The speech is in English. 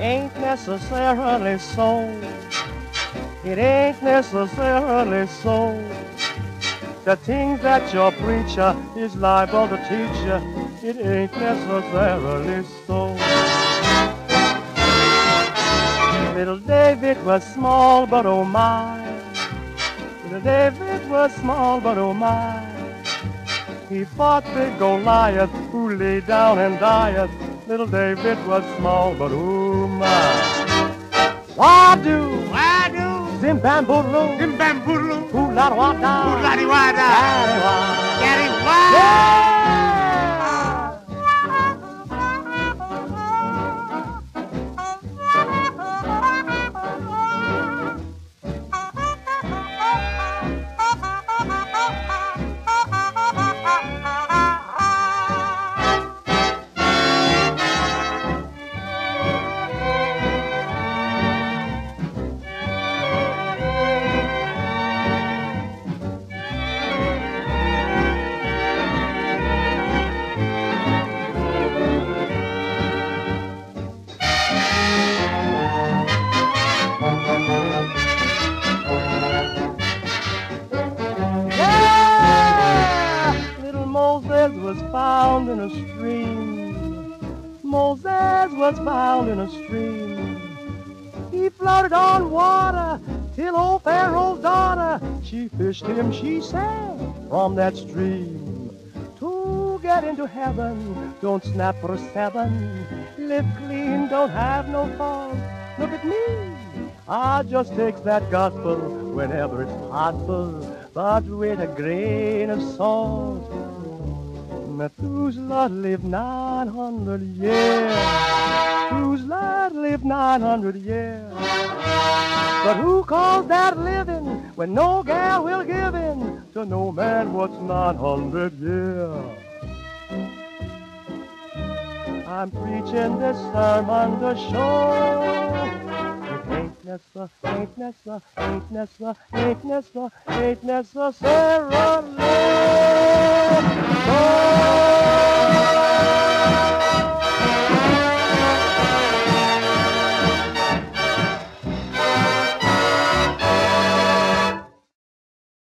ain't necessarily so. It ain't necessarily so. The things that your preacher is liable to teach you, it ain't necessarily so. Little David was small, but oh my. Little David was small, but oh my. He fought big Goliath, who lay down and died. Little David was small, but oh my. Wadu, Wadu, zim bam boodaloo, Zim Bam Boodaloo, ooh la wada, Moses was found in a stream. Moses was found in a stream. He floated on water till old Pharaoh's daughter, she fished him, she said, from that stream. To get into heaven, don't snap for seven. Live clean, don't have no fault. Look at me. I just takes that gospel whenever it's possible, but with a grain of salt. Methuselah lived 900 years. Methuselah lived 900 years. But who calls that living when no gal will give in to no man what's 900 years? I'm preaching this sermon to show it ain't necessary, ain't necessary, ain't necessary, ain't necessary, ain't necessarily Oh!